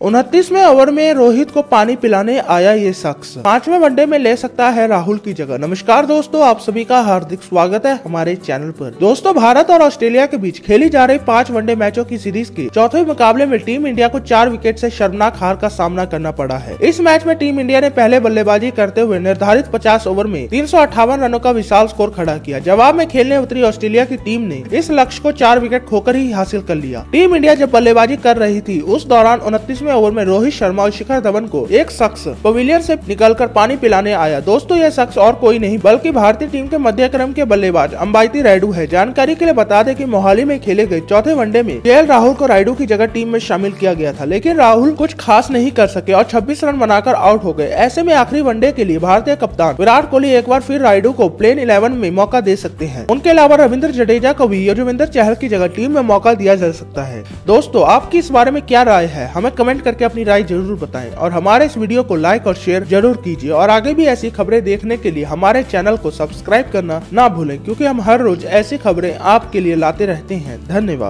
उनतीसवें over में रोहित को पानी पिलाने आया ये शख्स। पाँचवें वनडे में ले सकता है राहुल की जगह। नमस्कार दोस्तों, आप सभी का हार्दिक स्वागत है हमारे चैनल पर। दोस्तों, भारत और ऑस्ट्रेलिया के बीच खेली जा रही पाँच वनडे मैचों की सीरीज़ के चौथे मुकाबले में टीम इंडिया को चार विकेट से शर्मनाक हार का सामना करना पड़ा है। इस मैच में टीम इंडिया ने पहले बल्लेबाजी करते हुए निर्धारित पचास ओवर में तीन सौ अट्ठावन रनों का विशाल स्कोर खड़ा किया। जवाब में खेलने उतरी ऑस्ट्रेलिया की टीम ने इस लक्ष्य को चार विकेट खोकर ही हासिल कर लिया। टीम इंडिया जब बल्लेबाजी कर रही थी, उस दौरान उनतीसवें पाँचवें ओवर में रोहित शर्मा और शिखर धवन को एक शख्स पवेलियन से निकलकर पानी पिलाने आया। दोस्तों, यह शख्स और कोई नहीं, बल्कि भारतीय टीम के मध्य क्रम के बल्लेबाज अंबाइती रायडू है। जानकारी के लिए बता दें कि मोहाली में खेले गए चौथे वनडे में के राहुल को रायडू की जगह टीम में शामिल किया गया था, लेकिन राहुल कुछ खास नहीं कर सके और 26 रन बनाकर आउट हो गए। ऐसे में आखिरी वनडे के लिए भारतीय कप्तान विराट कोहली एक बार फिर रायडू को प्लेन इलेवन में मौका दे सकते हैं। उनके अलावा रविंद्र जडेजा को भी युजवेंद्र चहल की जगह टीम में मौका दिया जा सकता है। दोस्तों, आपकी इस बारे में क्या राय है? हमें कमेंट करके अपनी राय ज़रूर बताएँ और हमारे इस वीडियो को लाइक और शेयर ज़रूर कीजिए और आगे भी ऐसी खबरें देखने के लिए हमारे चैनल को सब्सक्राइब करना ना भूलें, क्योंकि हम हर रोज ऐसी खबरें आपके लिए लाते रहते हैं। धन्यवाद।